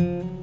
You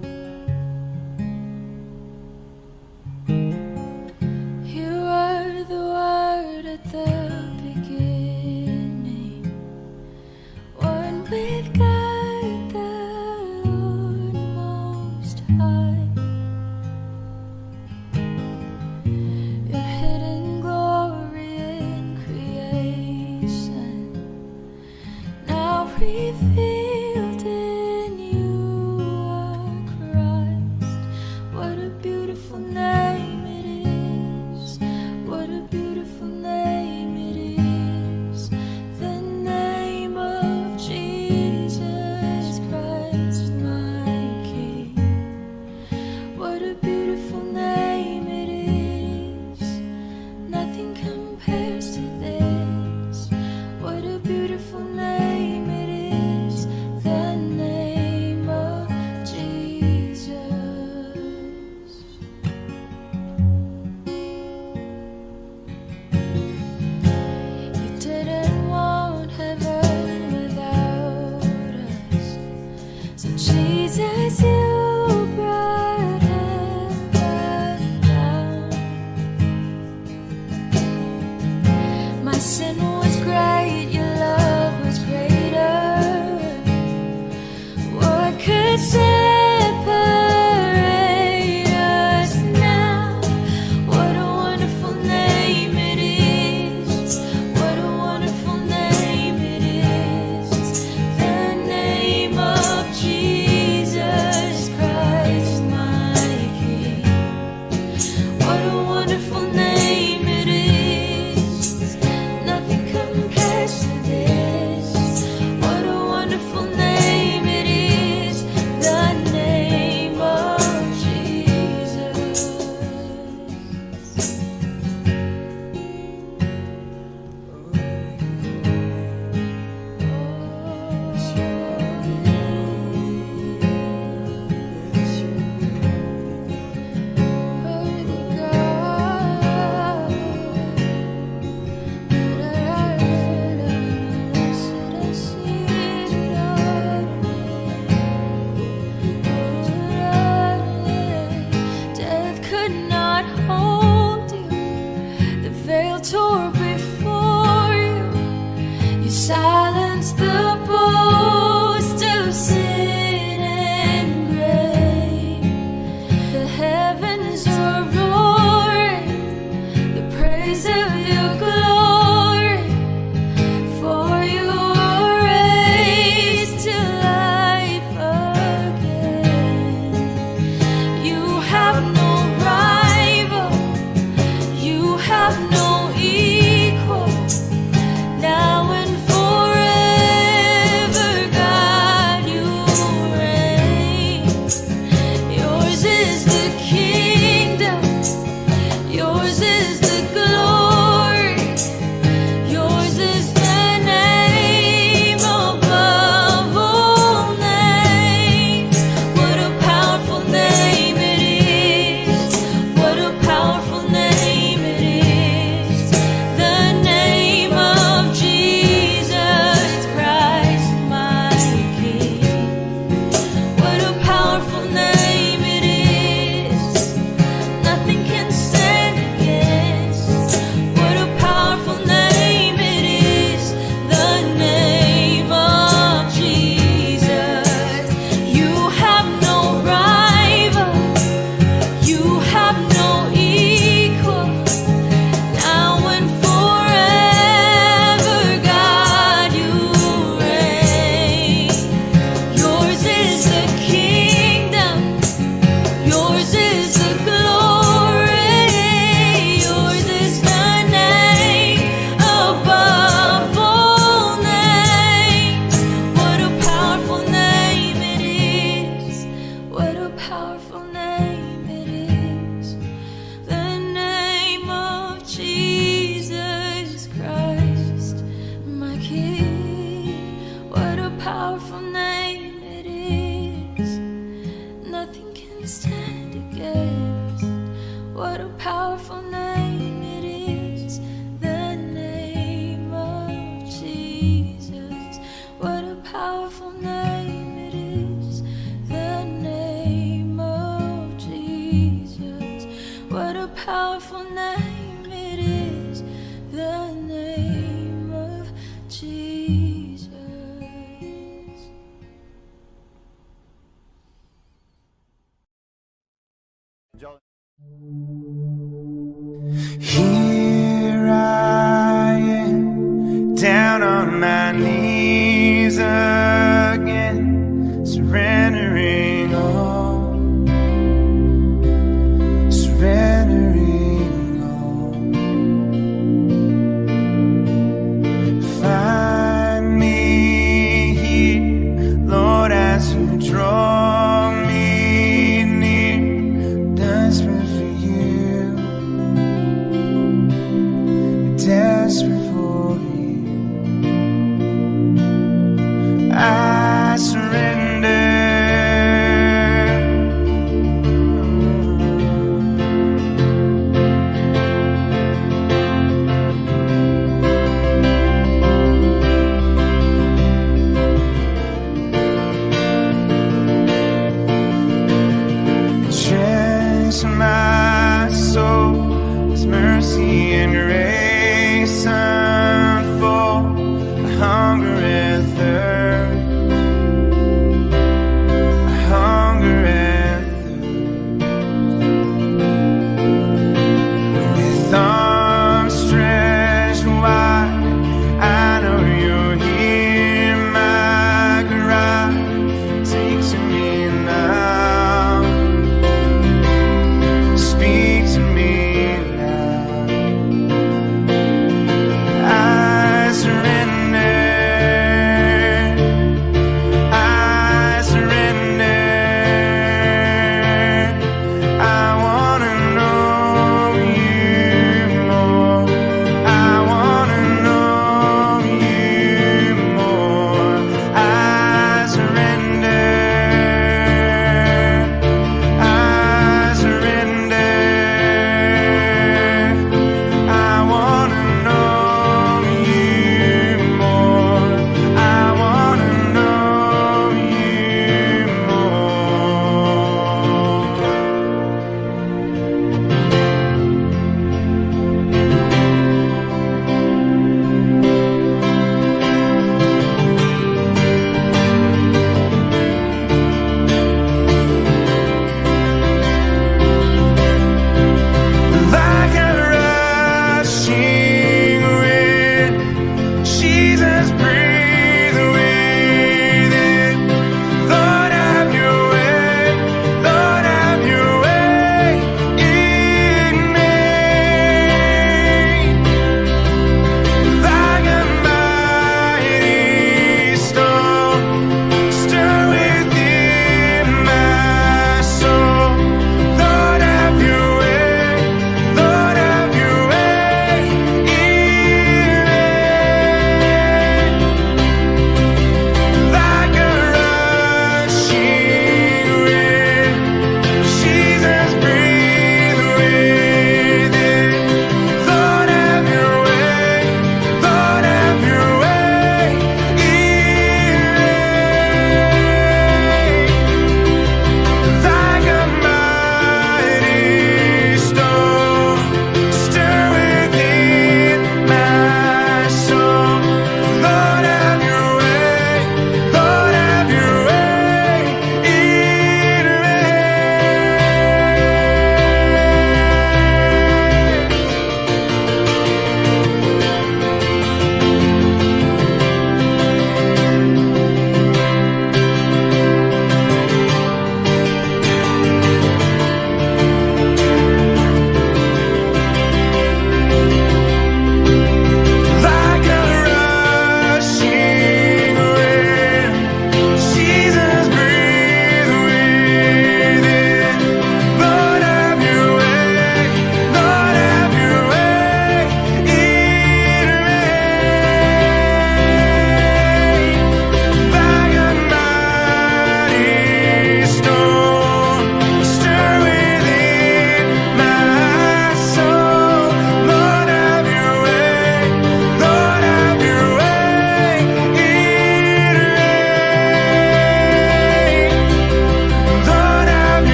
Jesus.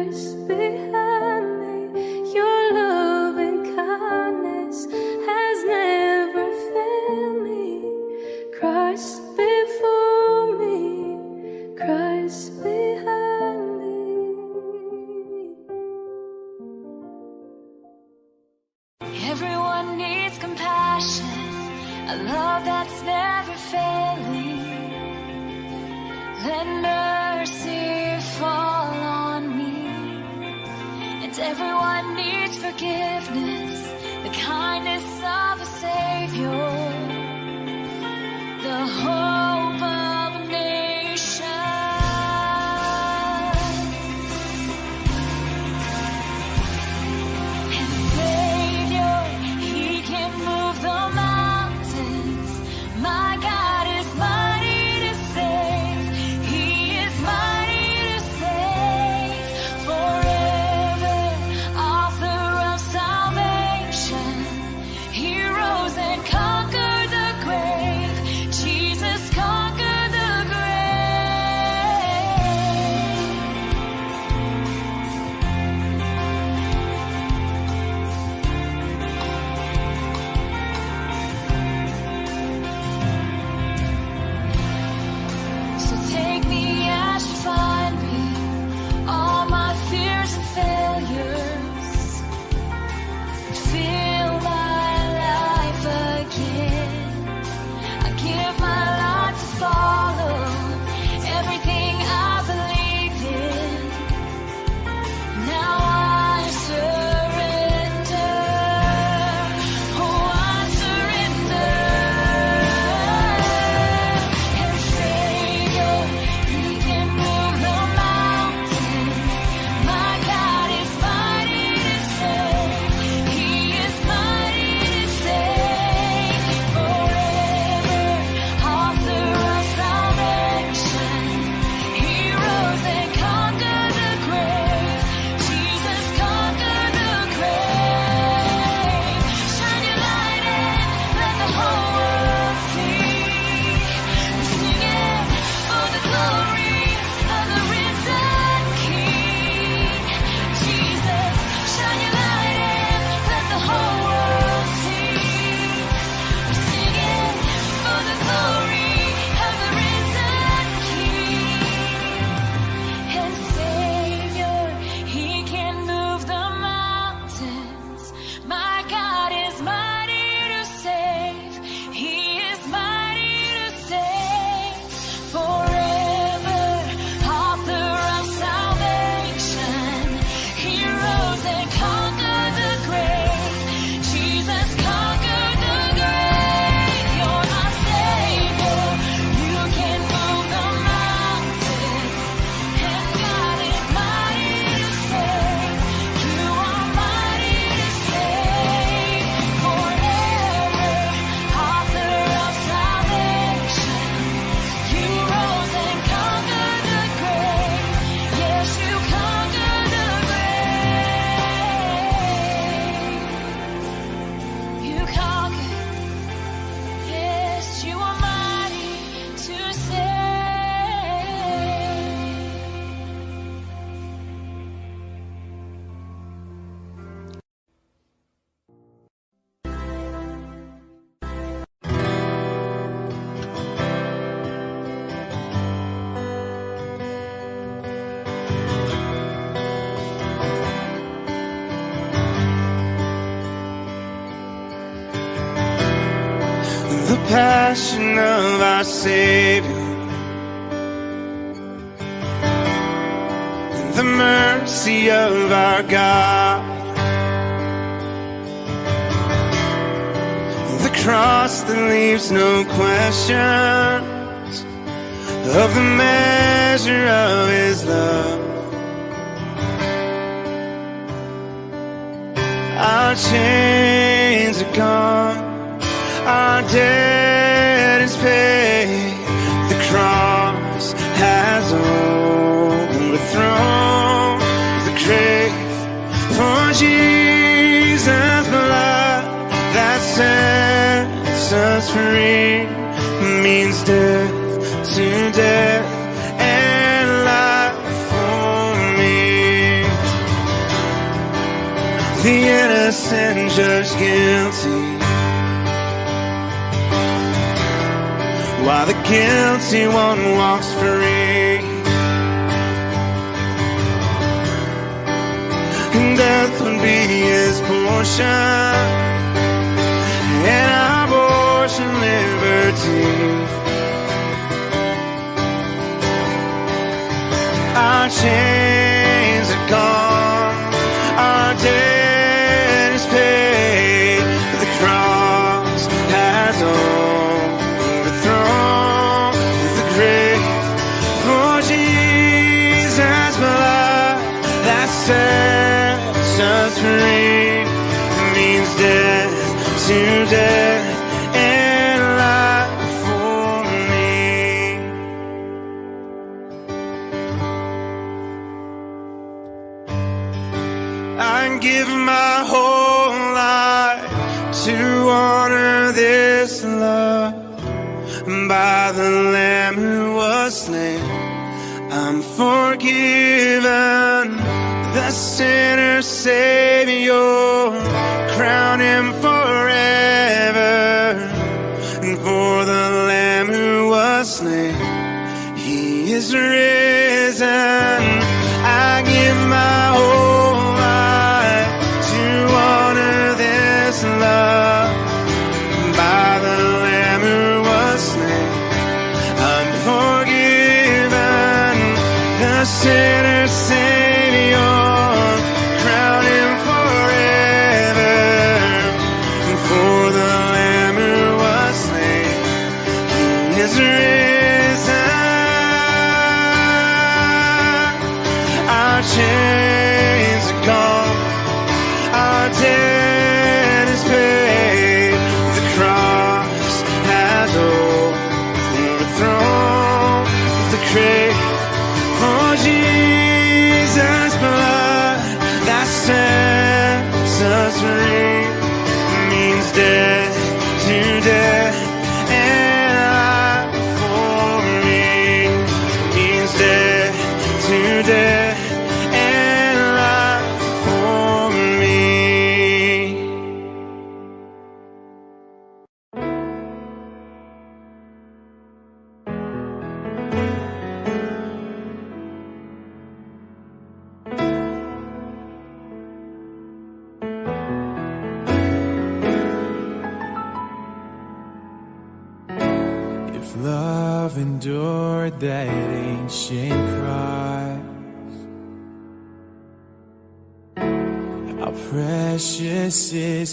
Christ. the innocent judged guilty. While the guilty one walks free. And death would be his portion. And abortion liberty. Our chains are gone. Our days dead and life for me. I give my whole life to honor this love by the Lamb who was slain. I'm forgiven, the sinner saved.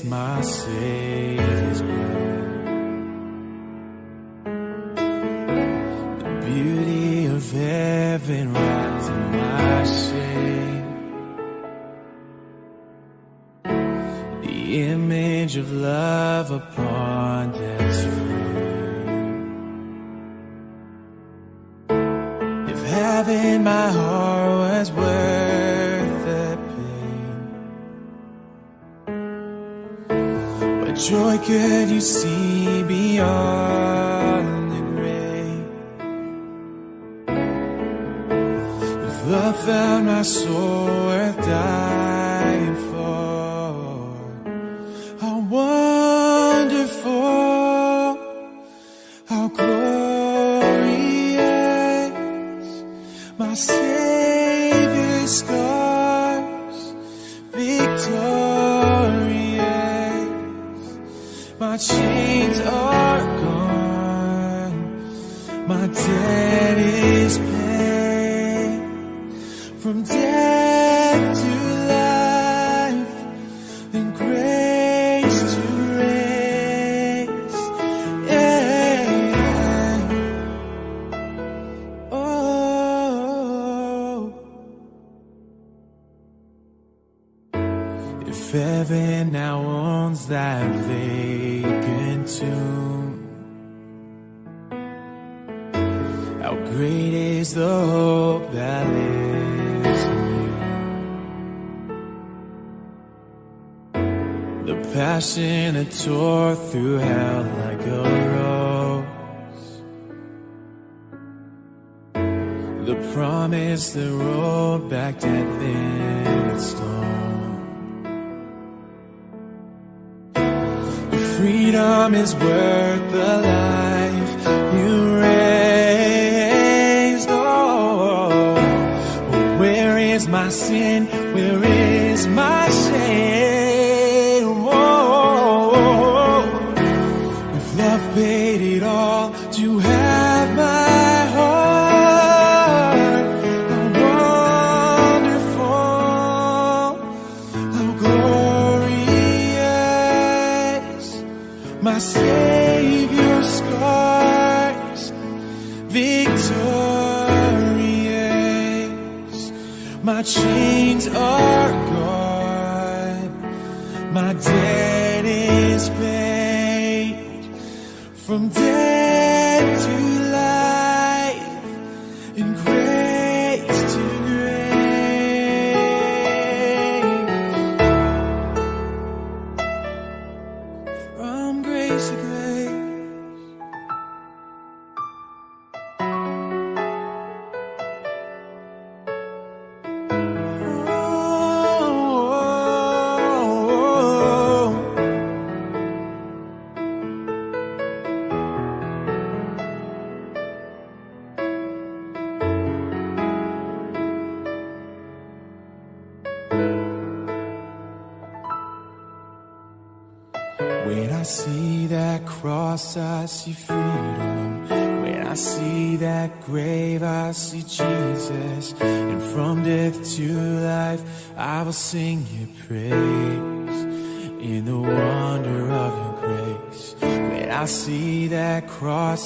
my sin. The promise the road back dead in its storm. The freedom is worth the life you raised. Oh, where is my sin? Where is my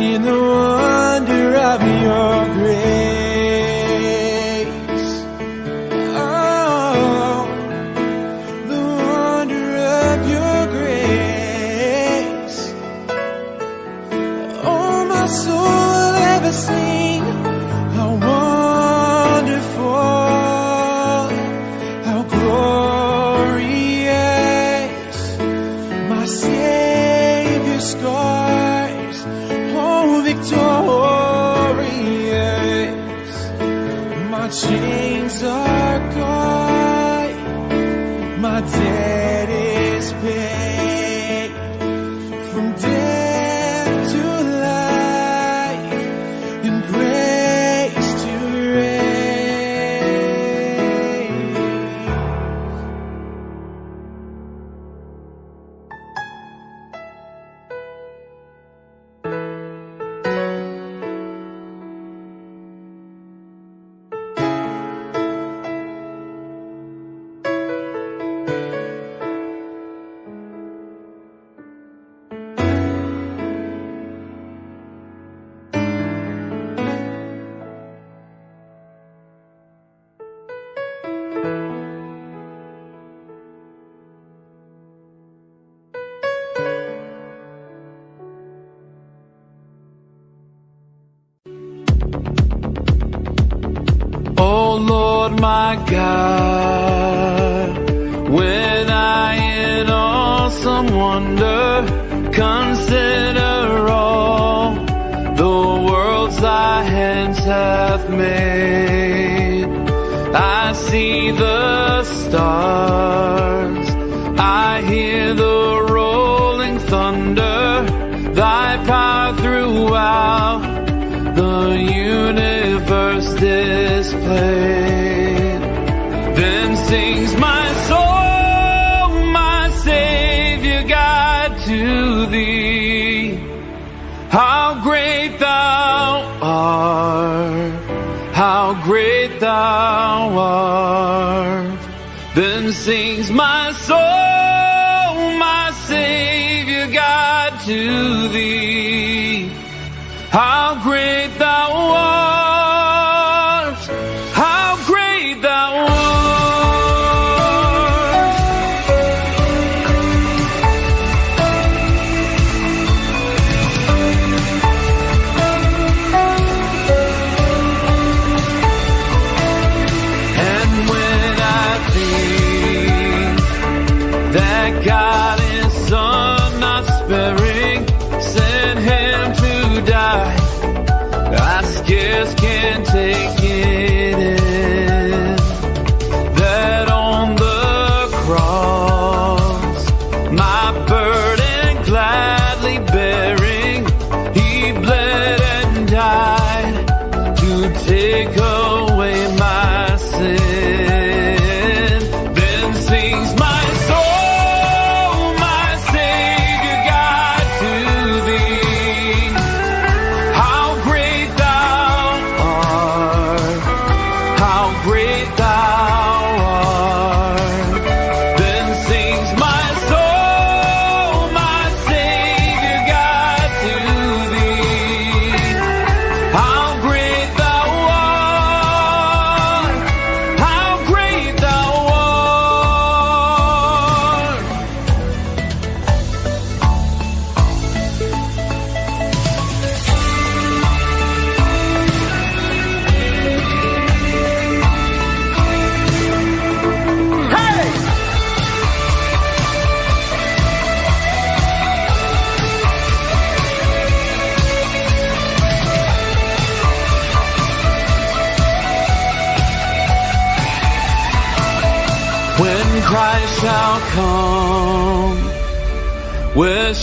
in the wonder of your grace.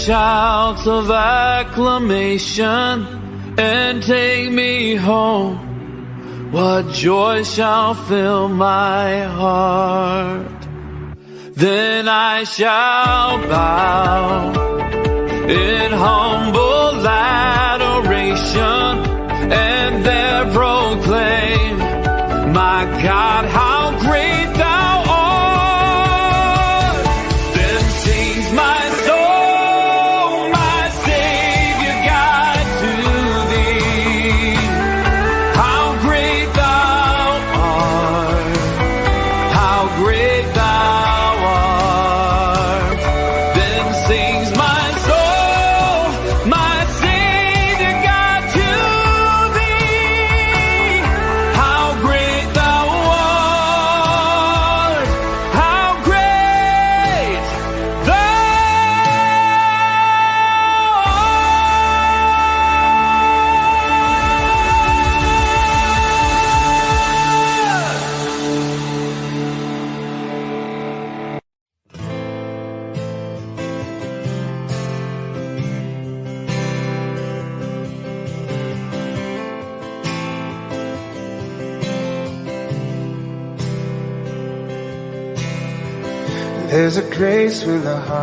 Shouts of acclamation and take me home. What joy shall fill my heart? Then I shall bow in humble adoration and there proclaim, my God,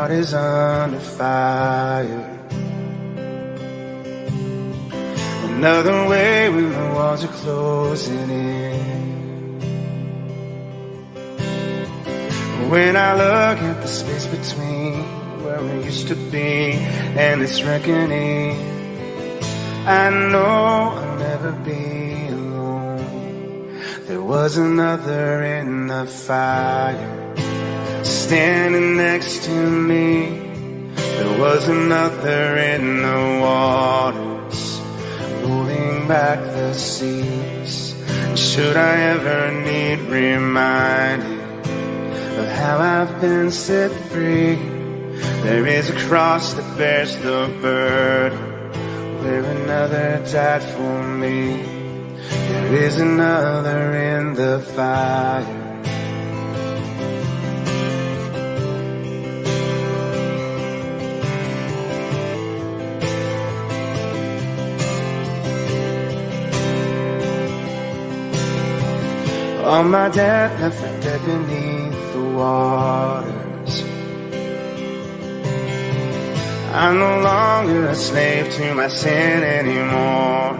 heart is under fire. Another way when the walls are closing in. When I look at the space between where we used to be and this reckoning, I know I'll never be alone. There was another in the fire standing next to me. There was another in the waters, rolling back the seas. Should I ever need reminding of how I've been set free? There is a cross that bears the burden, where another died for me. There is another in the fire. All my debt left for dead beneath the waters. I'm no longer a slave to my sin anymore.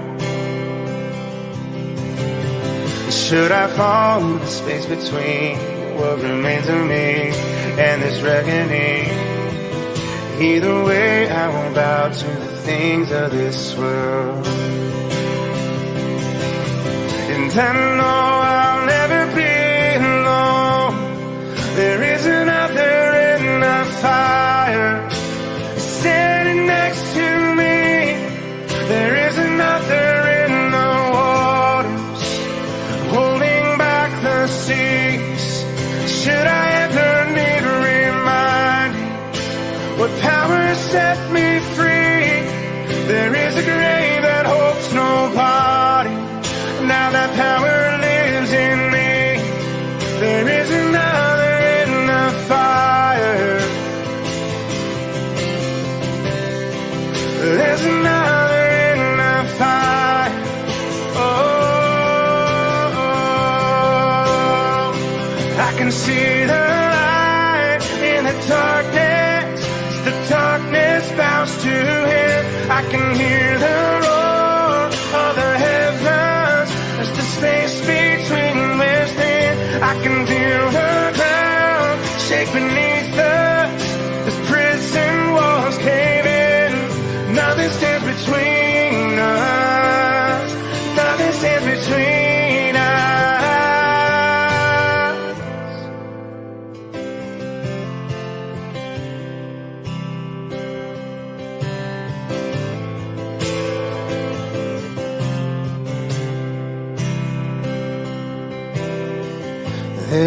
Should I fall in the space between what remains of me and this reckoning? Either way, I won't bow to the things of this world. And I know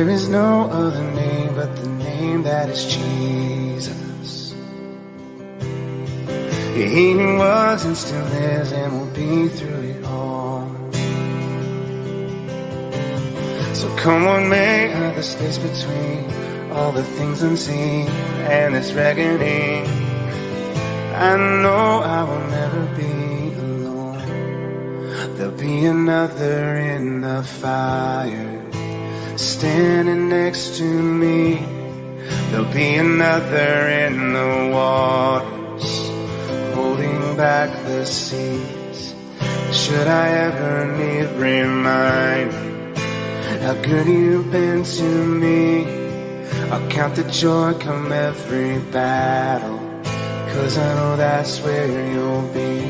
There is no other name but the name that is Jesus. He was and still is and will be through it all. So come on, make other the space between all the things unseen and this reckoning. I know I will never be alone. There'll be another in the fire standing next to me. There'll be another in the waters, holding back the seas. Should I ever need reminding how good you've been to me? I'll count the joy come every battle, cause I know that's where you'll be.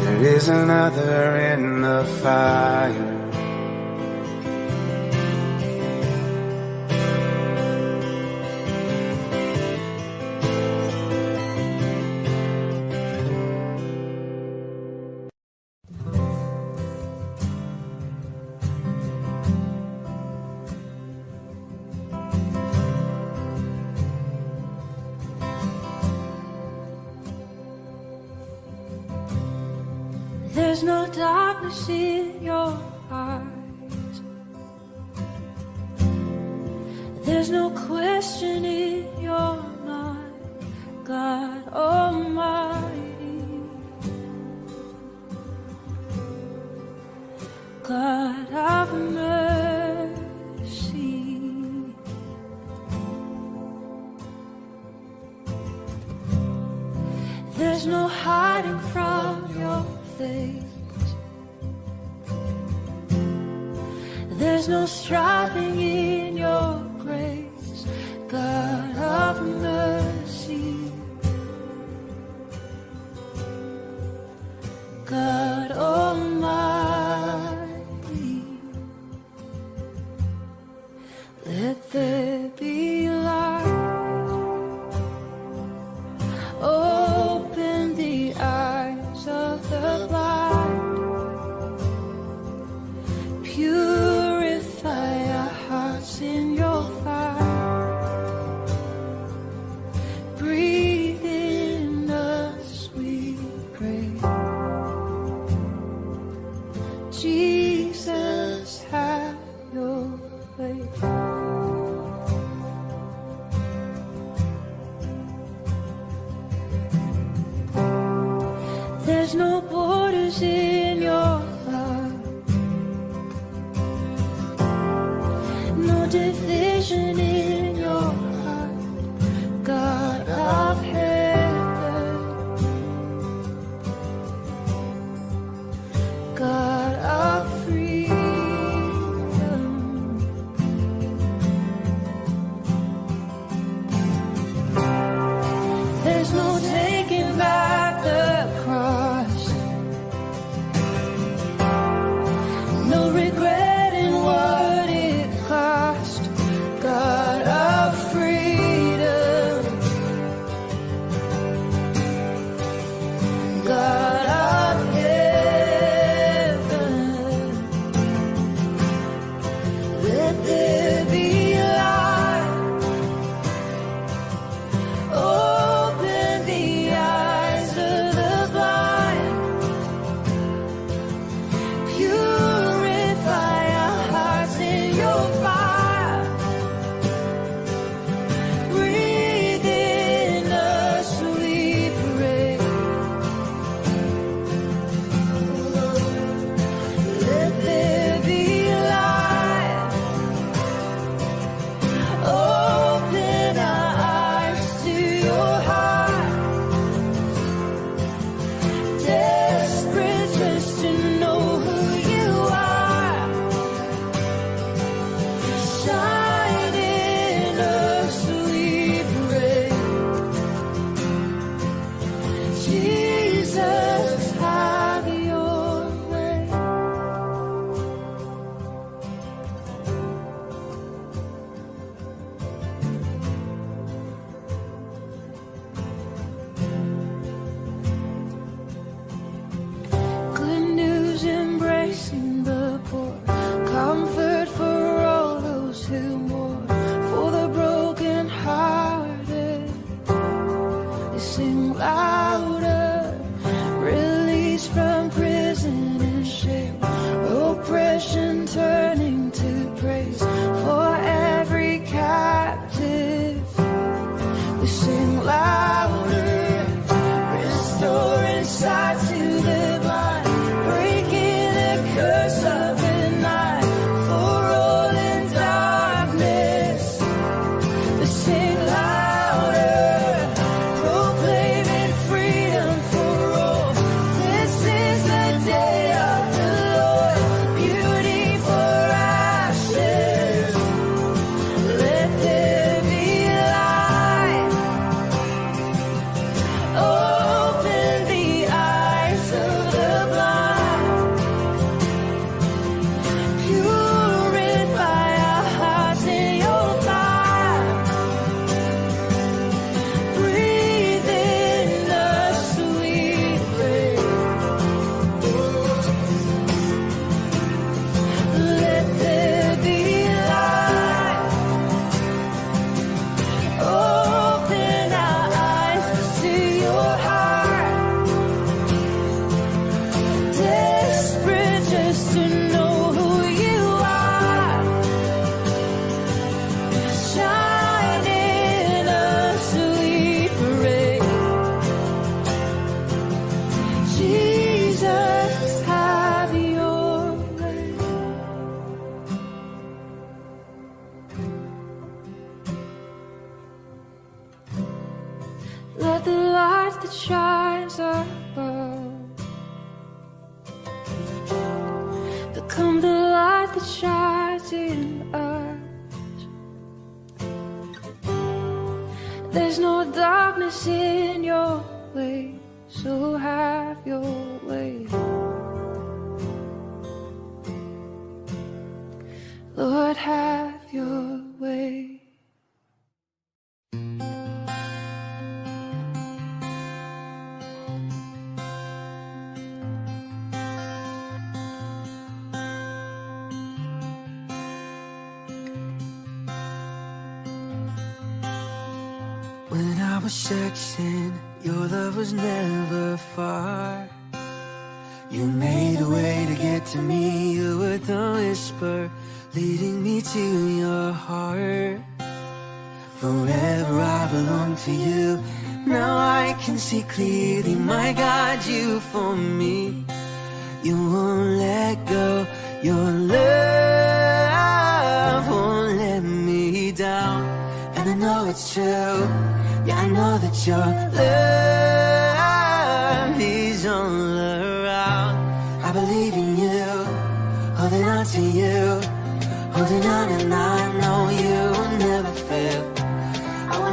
There is another in the fire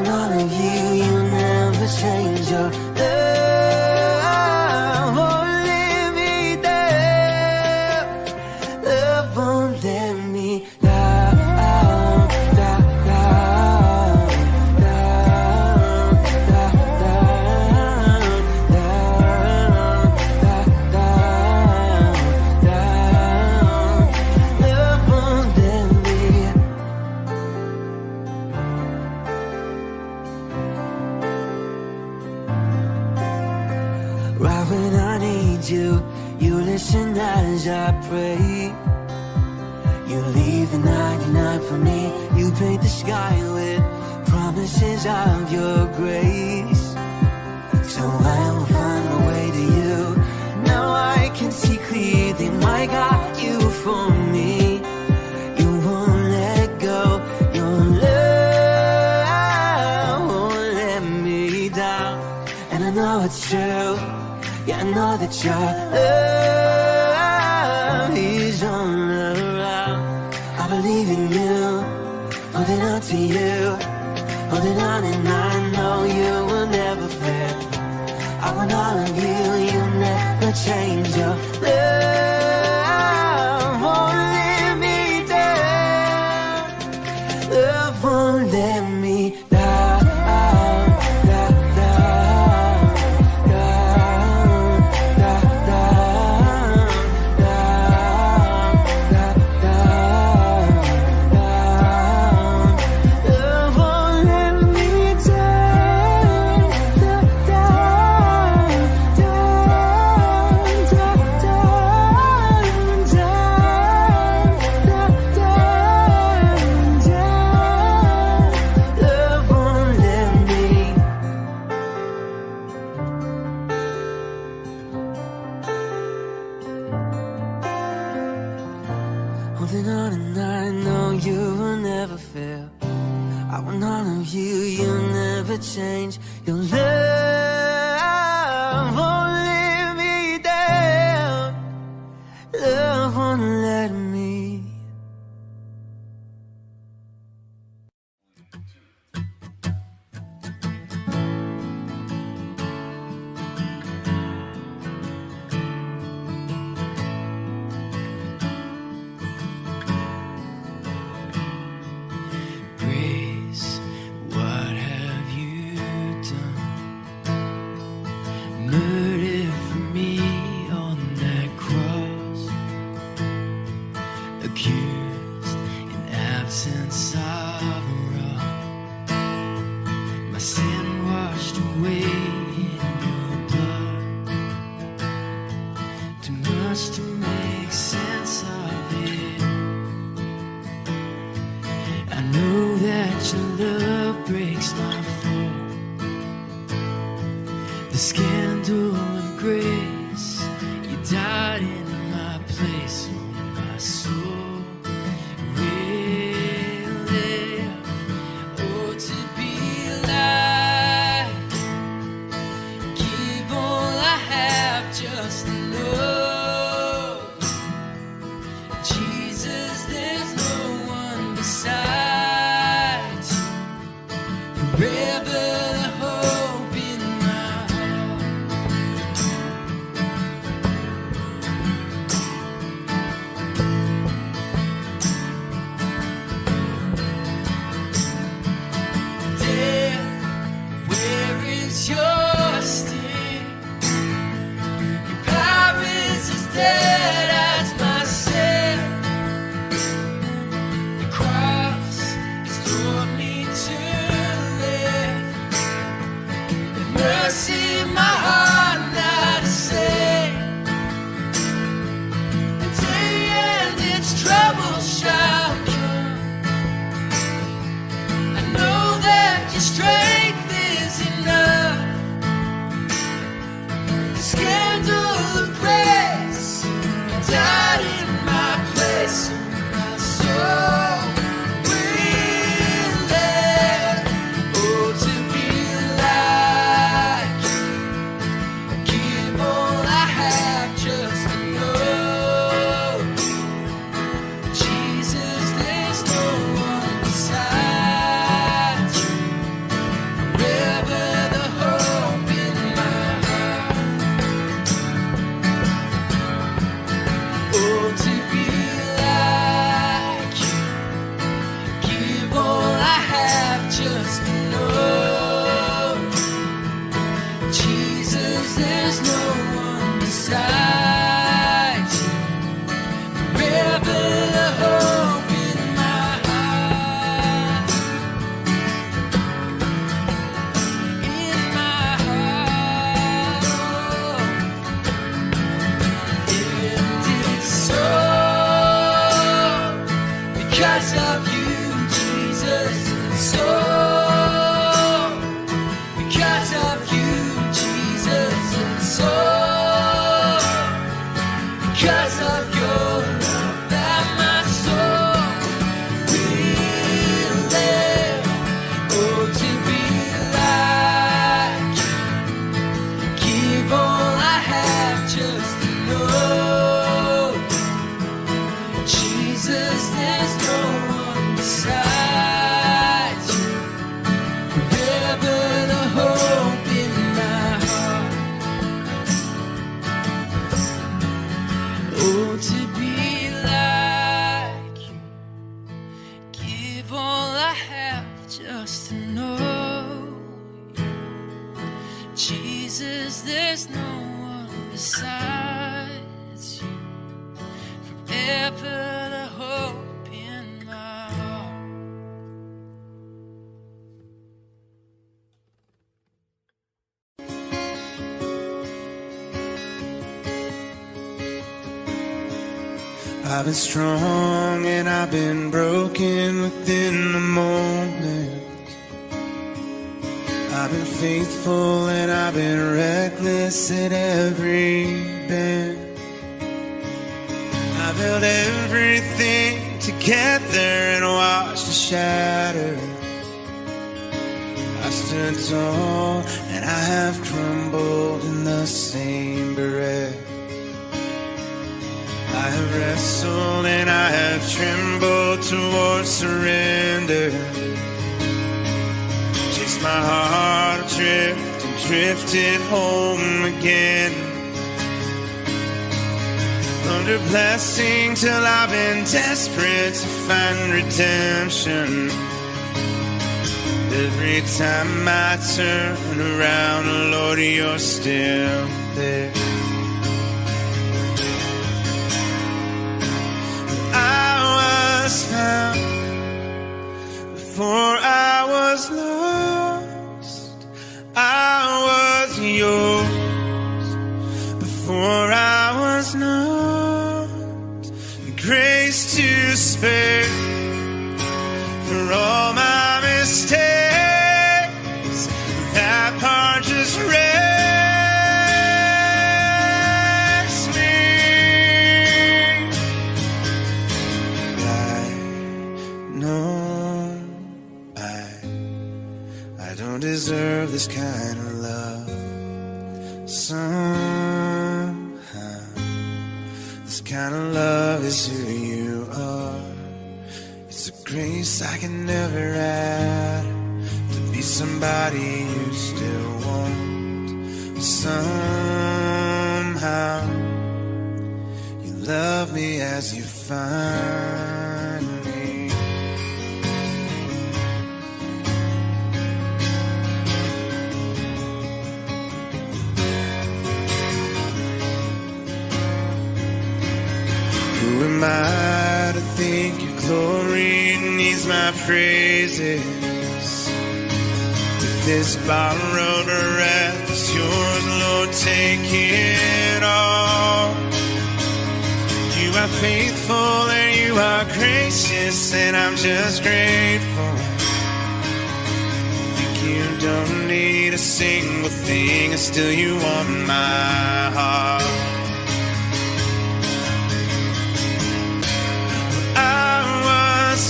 All of you, you never change your love. Your love is all around I believe in you, holding on to you Holding on and I know you will never fail. I want all of you, you never change strong and I've been towards surrender. Chased my heart adrift and drifted home again. Under blessing till I've been desperate to find redemption. Every time I turn around, Lord, you're still there. Was found before I was lost. I was yours before I was not. Grace to spare for all my deserve this kind of love. Somehow this kind of love is who you are. It's a grace I can never add to be somebody you still want. Somehow you love me as you find Who am I to think your glory needs my praises? If this borrowed breath is yours, Lord, take it all. You are faithful and you are gracious, and I'm just grateful. You don't need a single thing, and still you want my heart.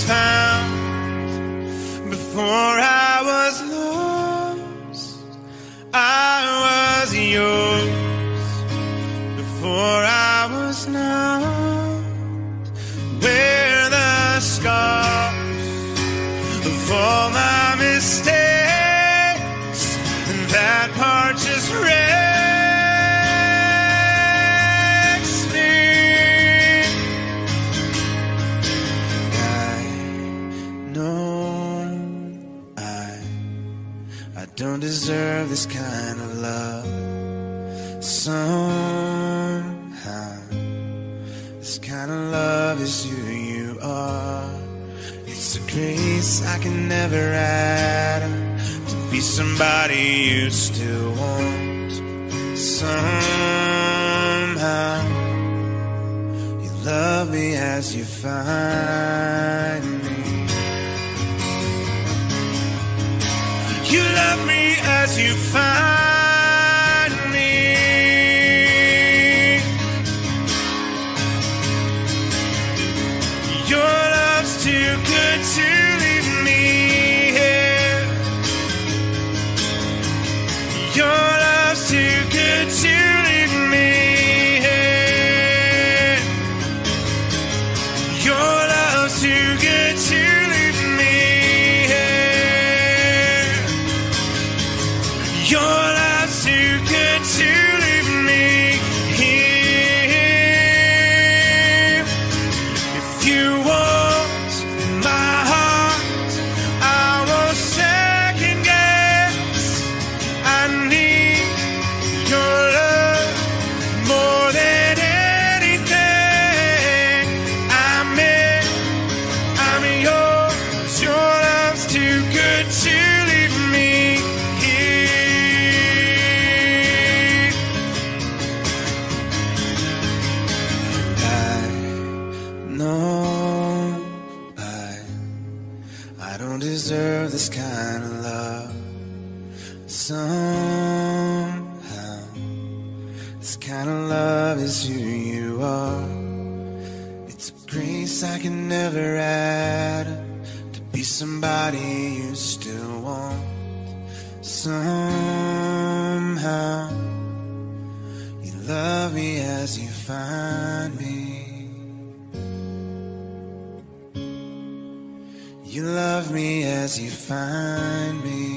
Found before I was lost. I was yours before I was not. Deserve this kind of love. Somehow this kind of love is who you are. It's a grace I can never add to be somebody you still want. Somehow you love me as you find me. You love me as you find love me as you find me.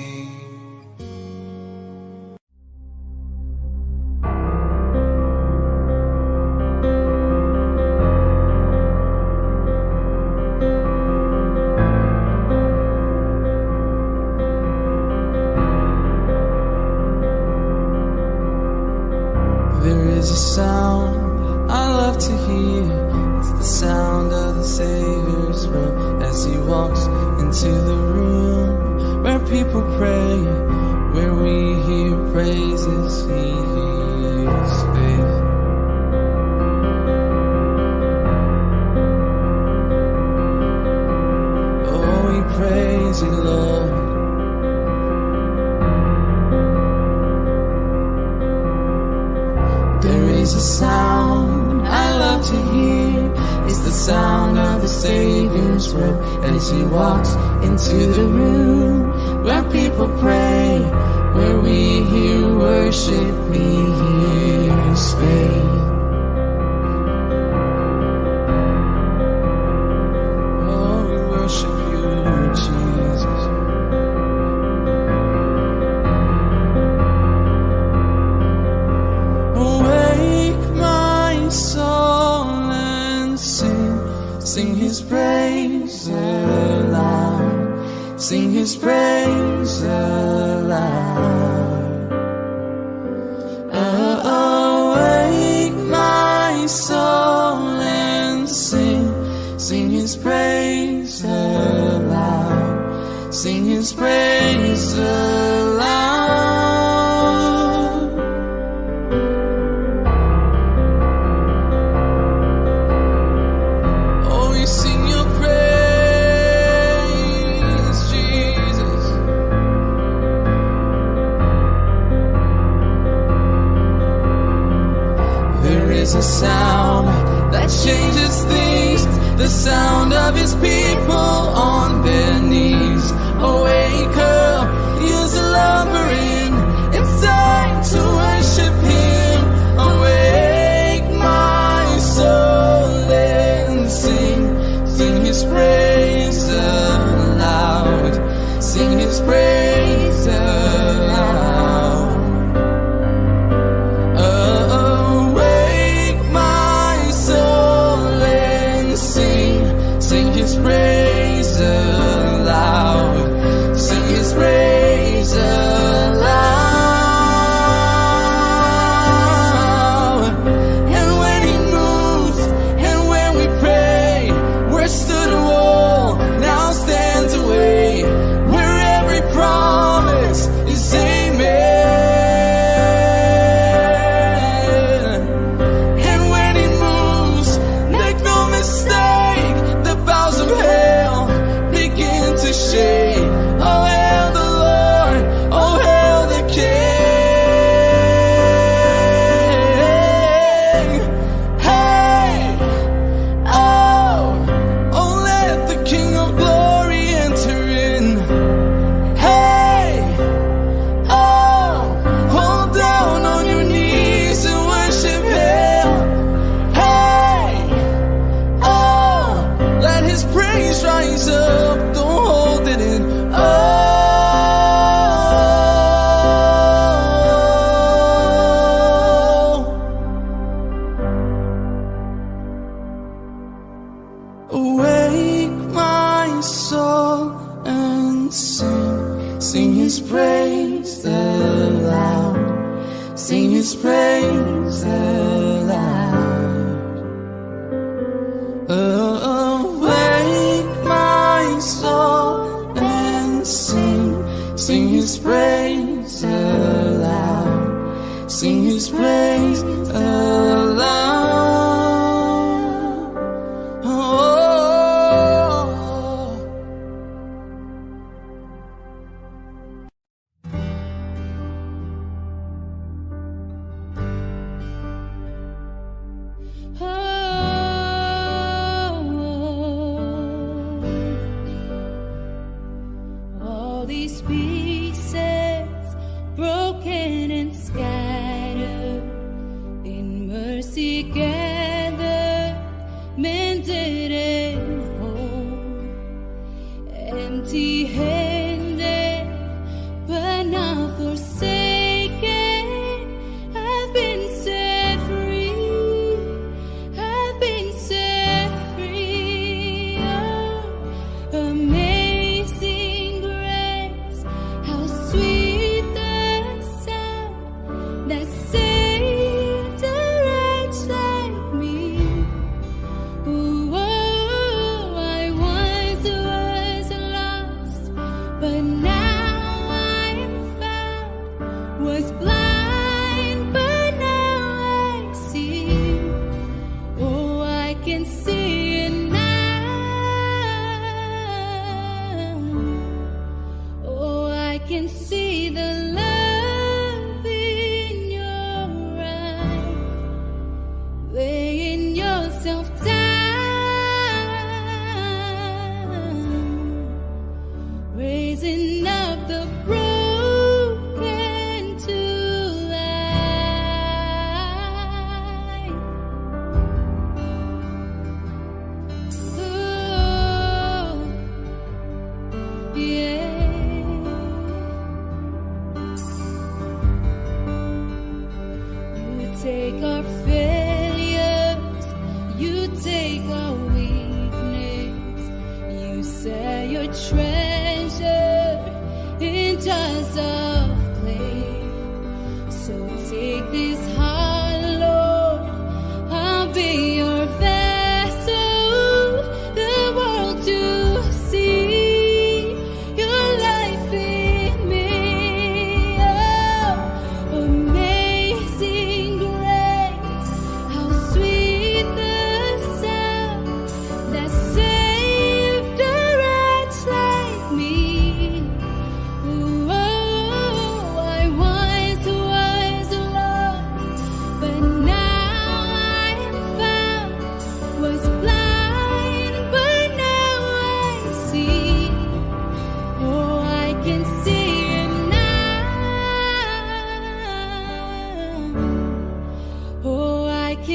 In mercy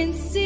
and see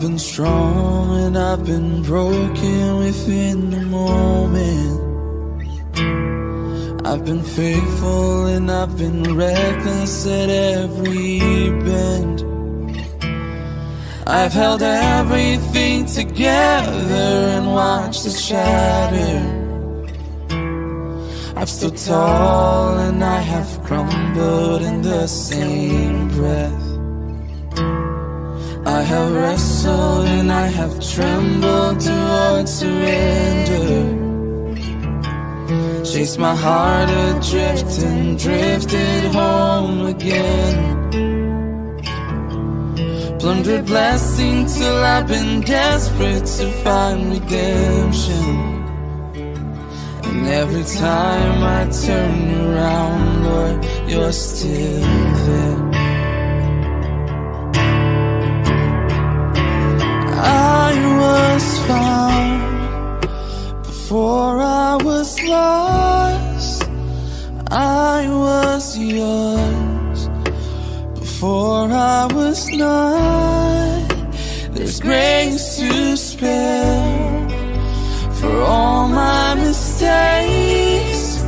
I've been strong and I've been broken within the moment. I've been faithful and I've been reckless at every bend. I've held everything together and watched it shatter. I've stood tall and I have crumbled in the same breath. I have wrestled and I have trembled towards surrender. Chased my heart adrift and drifted home again. Plundered blessing till I've been desperate to find redemption. And every time I turn around, Lord, you're still there. Before I was lost. I was yours before I was not. There's grace to spare for all my mistakes,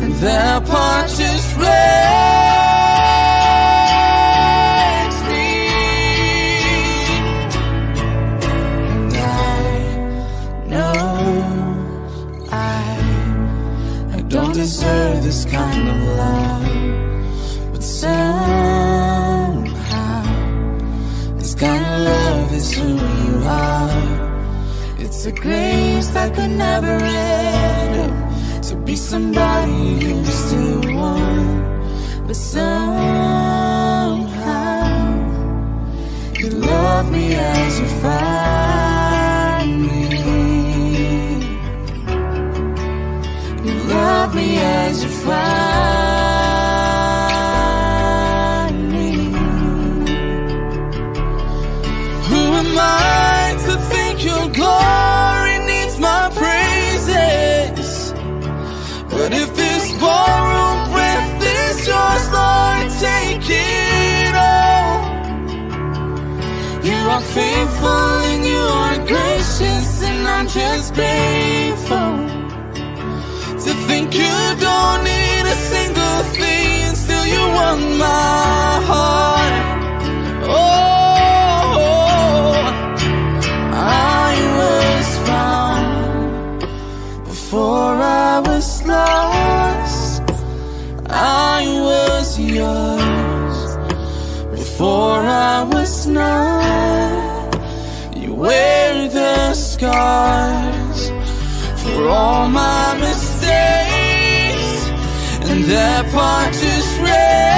and that part breaks this kind of love, but somehow this kind of love is who you are. It's a grace that could never end to be somebody you still want, but somehow you love me as you find me. Who am I to think your glory needs my praises? But if this breath is yours, Lord, take it all. You are faithful and you are gracious, and I'm just grateful you don't need a single thing, still you want my heart. Oh, I was found before I was lost. I was yours before I was not. You wear the scars for all my mistakes, and that part is wrecks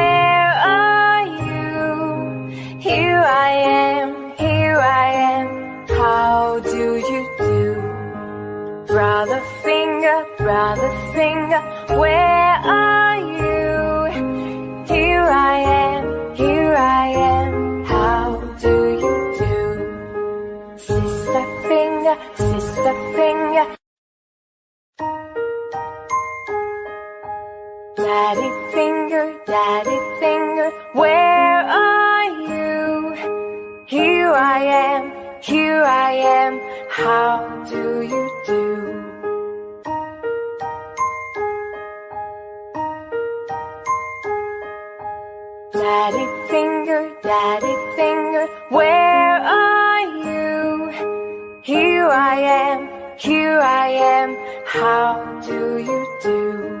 Brother finger, brother finger, where are you? Here I am, here I am, how do you do? Sister finger, sister finger. Daddy finger, daddy finger, where are you? Here I am, here I am, how do you do? Daddy finger, daddy finger, where are you? Here I am, here I am, how do you do?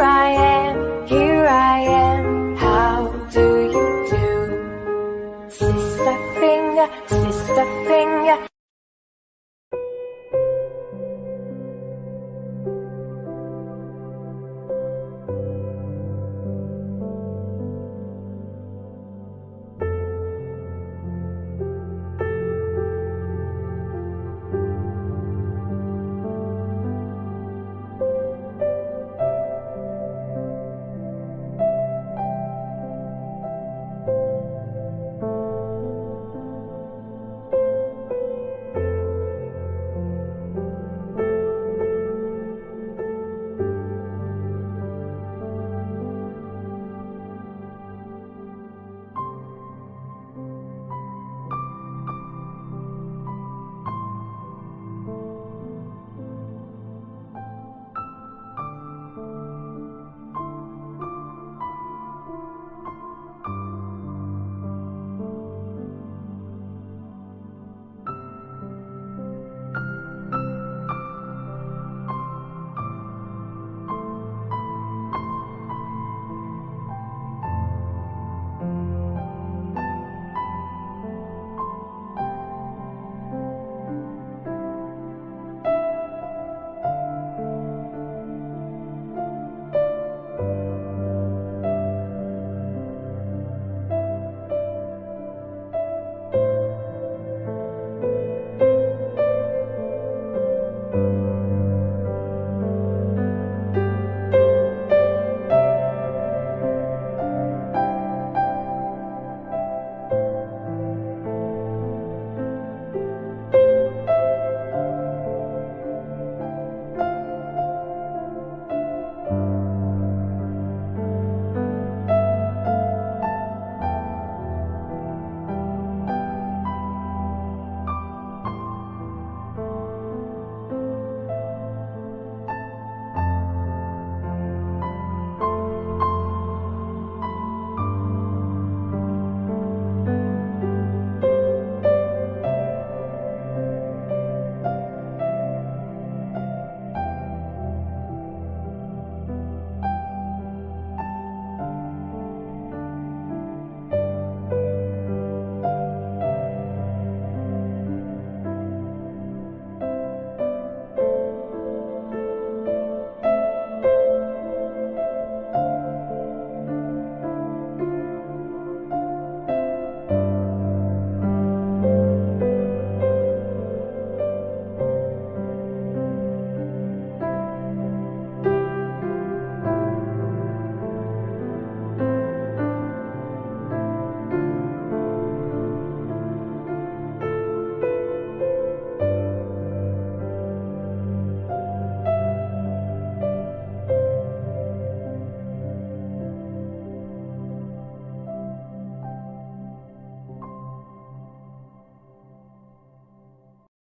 Here I am, here I am, how do you do? Sister finger, sister